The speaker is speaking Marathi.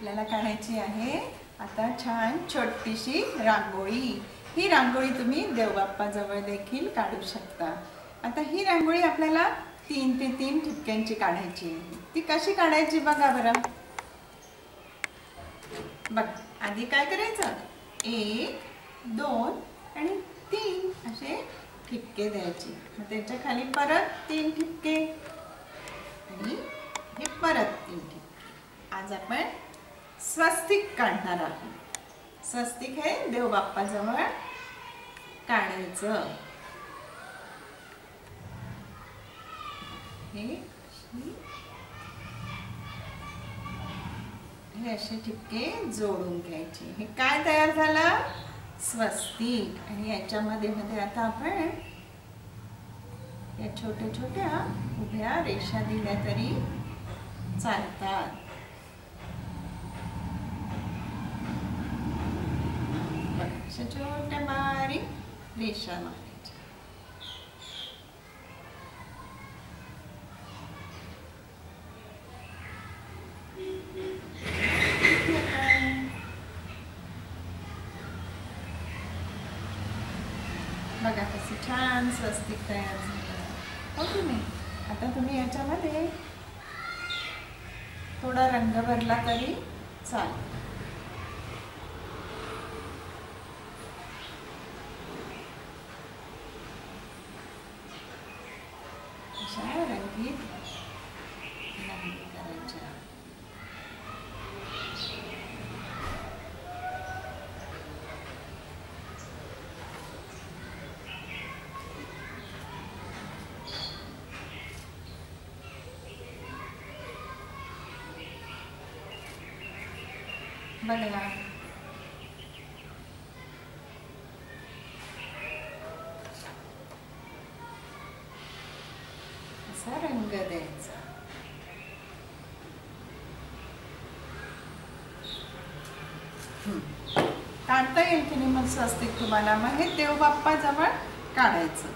आपल्याला काढायची आहे. आता छान छोटीशी रांगोळी. ही रांगोळी तुम्ही देवबाप्पाजवळ देखील काढू शकता. आता ही रांगोळी आपल्याला तीन ते तीन ठिपक्यांची काढायची आहे. ती कशी काढायची बघा बरं. बघ आधी काय करायचं? एक दोन आणि तीन असे ठिपके द्यायचे. मग त्याच्याखाली परत तीन ठिपके आणि हे परत तीन ठिपके. आज आपण स्वस्तिक काढणार. आहोत स्वस्तिक हे देवबाप्पाजवळ काढायचं. हे हे. असे ठिपके जोडून घ्यायचे. हे काय तयार झालं? स्वस्तिक. आणि याच्यामध्ये मध्ये आता आपण या छोट्या छोट्या उभ्या रेषा दिल्या तरी चालतात बघा, अशा छोट्या बारीक रेषा मारायच्या बघा कसं छान स्वस्तिक तयार झालं हो की आता तुम्ही याच्यामध्ये थोडा रंग भरला तरी चालेल. अशा रंगीत करायच्या बघा असा रंग द्यायचा काढता येईल की नाही मग स्वस्तिक तुम्हाला? मग हे देवबाप्पा जवळ काढायचं.